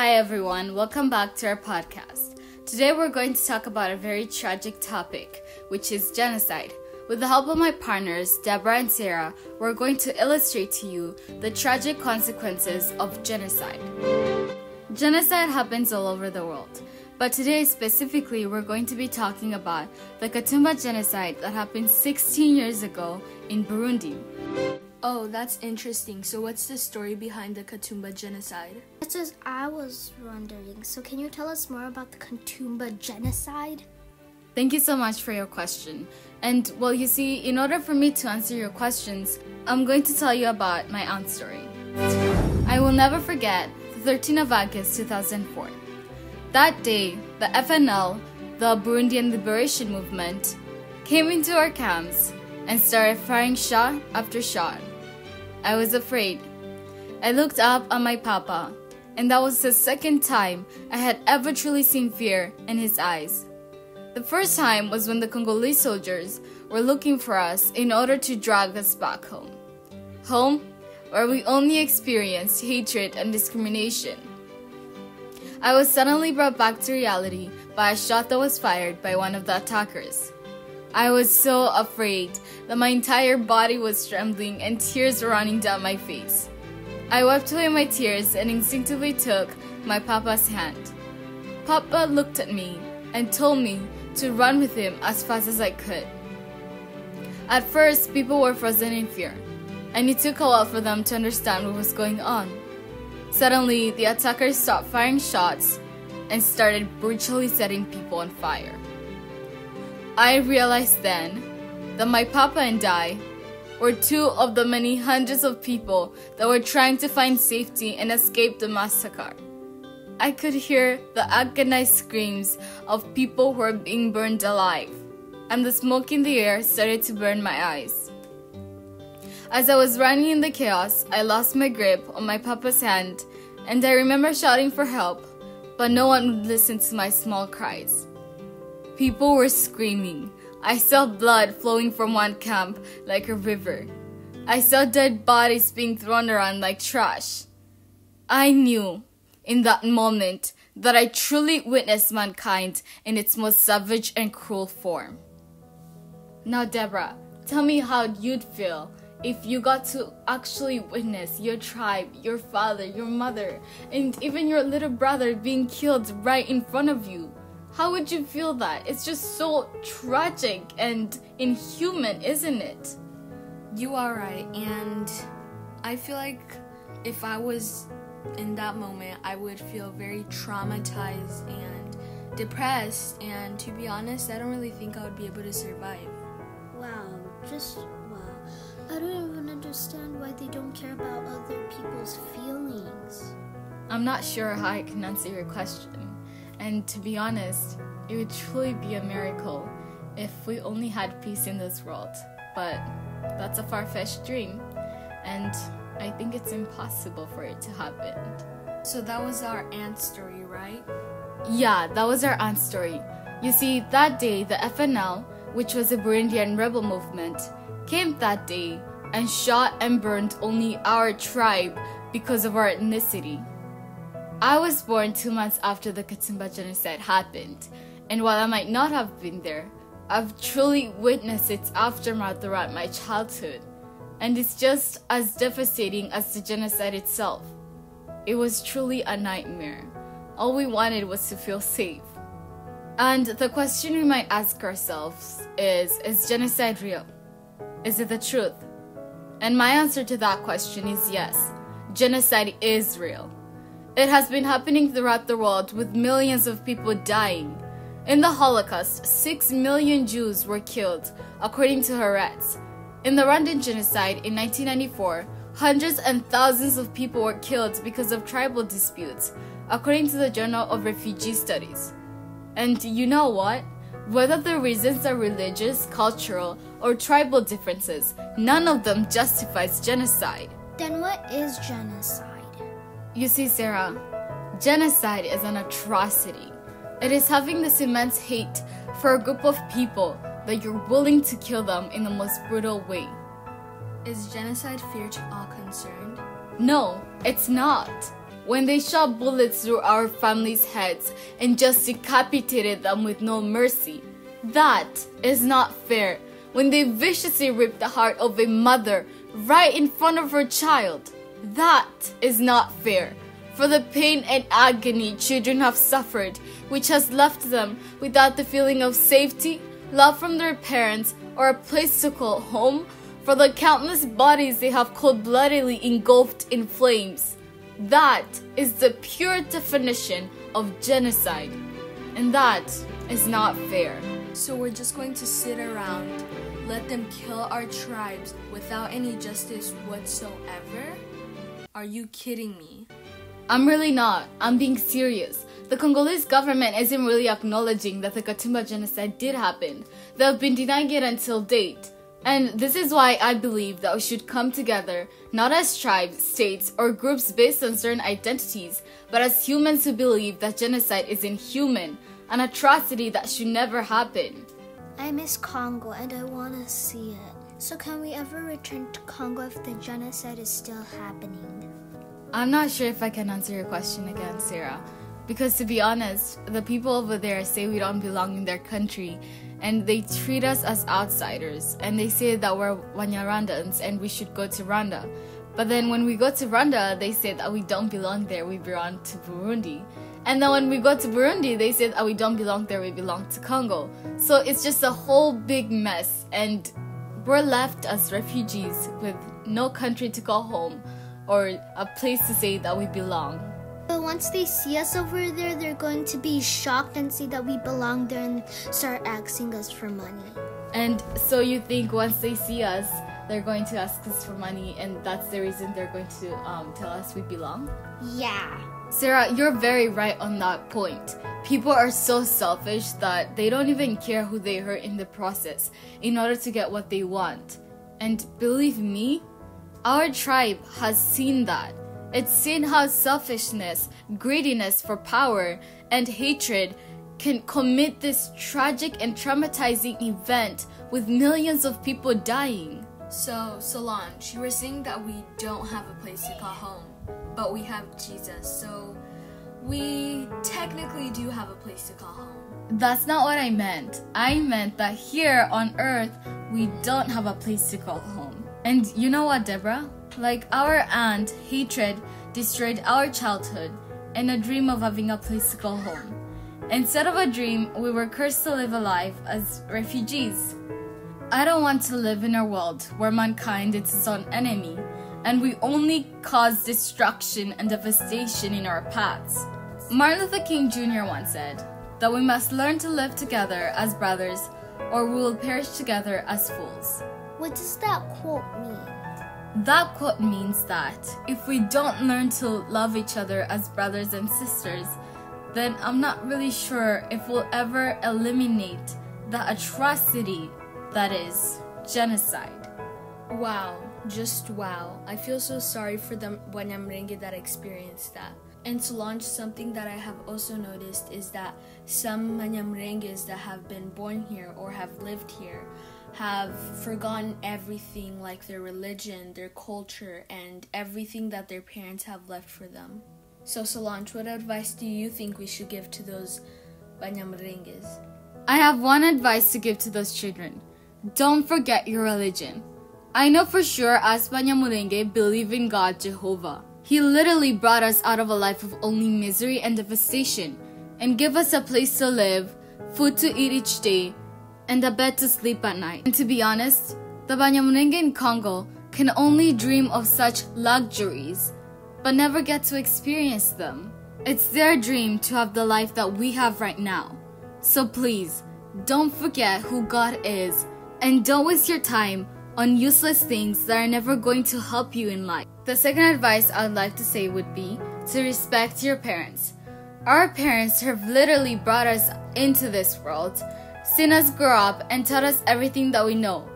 Hi, everyone. Welcome back to our podcast. Today, we're going to talk about a very tragic topic, which is genocide. With the help of my partners, Deborah and Sarah, we're going to illustrate to you the tragic consequences of genocide. Genocide happens all over the world, but today specifically, we're going to be talking about the Katumba genocide that happened 16 years ago in Burundi. Oh, that's interesting. So, what's the story behind the Katumba genocide? That's what I was wondering. So, can you tell us more about the Katumba genocide? Thank you so much for your question. And well, you see, in order for me to answer your questions, I'm going to tell you about my aunt's story. I will never forget the 13th of August 2004. That day, the FNL, the Burundian Liberation Movement, came into our camps and started firing shot after shot. I was afraid. I looked up at my papa, and that was the second time I had ever truly seen fear in his eyes. The first time was when the Congolese soldiers were looking for us in order to drag us back home. Home, where we only experienced hatred and discrimination. I was suddenly brought back to reality by a shot that was fired by one of the attackers. I was so afraid that my entire body was trembling and tears were running down my face. I wiped away my tears and instinctively took my papa's hand. Papa looked at me and told me to run with him as fast as I could. At first, people were frozen in fear, and it took a while for them to understand what was going on. Suddenly, the attackers stopped firing shots and started brutally setting people on fire. I realized then that my papa and I were two of the many hundreds of people that were trying to find safety and escape the massacre. I could hear the agonized screams of people who were being burned alive, and the smoke in the air started to burn my eyes. As I was running in the chaos, I lost my grip on my papa's hand, and I remember shouting for help, but no one would listen to my small cries. People were screaming. I saw blood flowing from one camp like a river. I saw dead bodies being thrown around like trash. I knew in that moment that I truly witnessed mankind in its most savage and cruel form. Now, Deborah, tell me how you'd feel if you got to actually witness your tribe, your father, your mother, and even your little brother being killed right in front of you. How would you feel that? It's just so tragic and inhuman, isn't it? You are right, and I feel like if I was in that moment, I would feel very traumatized and depressed, and to be honest, I don't really think I would be able to survive. Wow, just wow. I don't even understand why they don't care about other people's feelings. I'm not sure how I can answer your question. And to be honest, it would truly be a miracle if we only had peace in this world. But that's a far fetched dream, and I think it's impossible for it to happen. So that was our aunt story, right? Yeah, that was our aunt story. You see, that day, the FNL, which was a Burundian rebel movement, came that day and shot and burned only our tribe because of our ethnicity. I was born two months after the Katumba genocide happened, and while I might not have been there, I've truly witnessed its aftermath throughout my childhood, and it's just as devastating as the genocide itself. It was truly a nightmare. All we wanted was to feel safe. And the question we might ask ourselves is Is genocide real? Is it the truth? And my answer to that question is yes, genocide is real. It has been happening throughout the world with millions of people dying. In the Holocaust, 6 million Jews were killed, according to Haaretz. In the Rwandan genocide in 1994, hundreds and thousands of people were killed because of tribal disputes, according to the Journal of Refugee Studies. And you know what? Whether the reasons are religious, cultural, or tribal differences, none of them justifies genocide. Then what is genocide? You see, Sarah, genocide is an atrocity. It is having this immense hate for a group of people that you're willing to kill them in the most brutal way. Is genocide fair to all concerned? No, it's not. when they shot bullets through our families' heads and just decapitated them with no mercy. That is not fair. When they viciously ripped the heart of a mother right in front of her child. That is not fair. For the pain and agony children have suffered, which has left them without the feeling of safety, love from their parents, or a place to call home, for the countless bodies they have cold bloodedly engulfed in flames. That is the pure definition of genocide. And that is not fair. So we're just going to sit around, let them kill our tribes without any justice whatsoever? Are you kidding me? I'm really not. I'm being serious. The Congolese government isn't really acknowledging that the Katumba genocide did happen. They have been denying it until date. And this is why I believe that we should come together, not as tribes, states, or groups based on certain identities, but as humans who believe that genocide is inhuman, an atrocity that should never happen. I miss Congo and I want to see it. So, can we ever return to Congo if the genocide is still happening? I'm not sure if I can answer your question again, Sarah. Because to be honest, the people over there say we don't belong in their country and they treat us as outsiders and they say that we're Wanyarwandans and we should go to Rwanda. But then when we go to Rwanda, they say that we don't belong there, we belong to Burundi. And then when we go to Burundi, they say that we don't belong there, we belong to Congo. So it's just a whole big mess and we're left as refugees with no country to call home or a place to say that we belong. But once they see us over there, they're going to be shocked and see that we belong there and start asking us for money. And so you think once they see us, they're going to ask us for money, and that's the reason they're going to um, tell us we belong? Yeah. Sarah, you're very right on that point. People are so selfish that they don't even care who they hurt in the process in order to get what they want. And believe me, our tribe has seen that. It's seen how selfishness, greediness for power, and hatred can commit this tragic and traumatizing event with millions of people dying. So, Solange, you were saying that we don't have a place to call home, but we have Jesus, so we technically do have a place to call home. That's not what I meant. I meant that here on earth, we don't have a place to call home. And you know what, Deborah? Like our aunt, hatred destroyed our childhood and a dream of having a place to call home. Instead of a dream, we were cursed to live a life as refugees. I don't want to live in a world where mankind is its own enemy and we only cause destruction and devastation in our paths. Martin Luther King Jr. once said that we must learn to live together as brothers or we will perish together as fools. What does that quote mean? That quote means that if we don't learn to love each other as brothers and sisters, then I'm not really sure if we'll ever eliminate the atrocity that is genocide. Wow, just wow. I feel so sorry for the Banyamulenge that experienced that. And Solange something that I have also noticed is that some Banyamulenges that have been born here or have lived here have forgotten everything like their religion, their culture, and everything that their parents have left for them. So, Solange, what advice do you think we should give to those Banyamulenges? I have one advice to give to those children. Don't forget your religion. I know for sure as Banyamulenge believe in God Jehovah. He literally brought us out of a life of only misery and devastation and give us a place to live, food to eat each day, and a bed to sleep at night. And to be honest, the Banyamulenge in Congo can only dream of such luxuries, but never get to experience them. It's their dream to have the life that we have right now. So please, don't forget who God is, and don't waste your time on useless things that are never going to help you in life. The second advice I'd like to say would be to respect your parents. Our parents have literally brought us into this world seen us grow up and taught us everything that we know.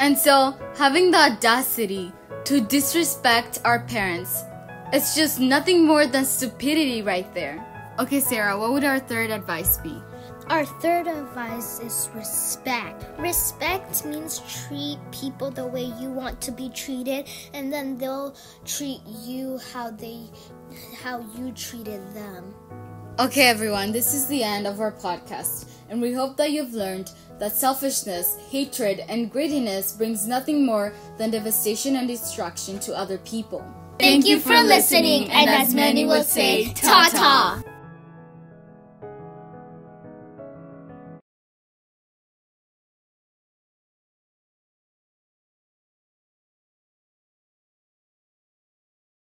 And so, having the audacity to disrespect our parents, it's just nothing more than stupidity right there. Okay, Sarah, what would our third advice be? Our third advice is respect. Respect means treat people the way you want to be treated, and then they'll treat you how they how you treated them. Okay, everyone, this is the end of our podcast, and we hope that you've learned that selfishness, hatred, and greediness brings nothing more than devastation and destruction to other people. Thank you for listening, and as many will say, ta ta.